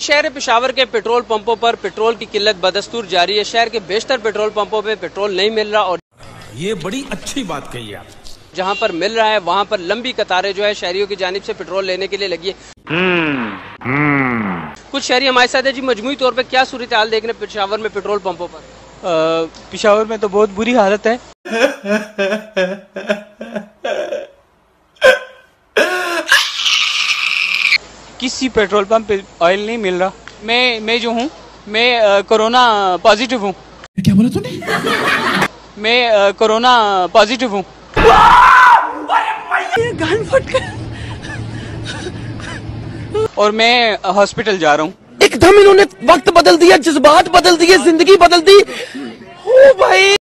शहर पेशावर के पेट्रोल पंपों पर पेट्रोल की किल्लत बदस्तूर जारी है। शहर के बेशतर पेट्रोल पंपों पे पेट्रोल नहीं मिल रहा और ये बड़ी अच्छी बात कही आप जहाँ पर मिल रहा है वहाँ पर लंबी कतारें जो है शहरियों की जानिब से पेट्रोल लेने के लिए लगी है। कुछ शहरी हमारे साथ है। जी मजमूई तौर पर क्या सूरत हाल देख रहे हैं पेशावर में पेट्रोल पंपों पर? पिशावर में तो बहुत बुरी हालत है। किसी पेट्रोल पंप पे ऑयल नहीं मिल रहा। मैं मैं जो हूँ मैं कोरोना पॉजिटिव हूँ। क्या बोला तूने? मैं कोरोना पॉजिटिव हूँ। और मैं हॉस्पिटल जा रहा हूँ। एकदम इन्होंने वक्त बदल दिया जज्बात बदल दिए ज़िंदगी बदल दी। ओ भाई।